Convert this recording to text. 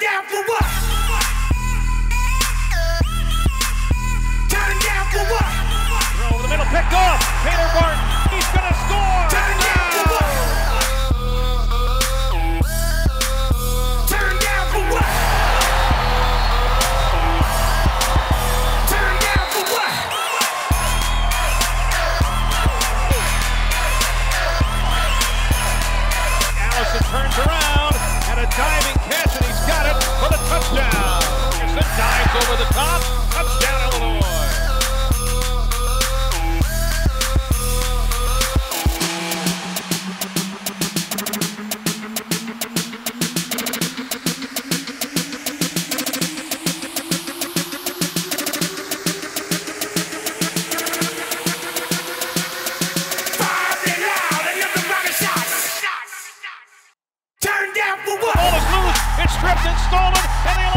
down for what? Turn down for what? Throw the middle, pick off. Taylor Martin, he's gonna score. stripped and stolen, and the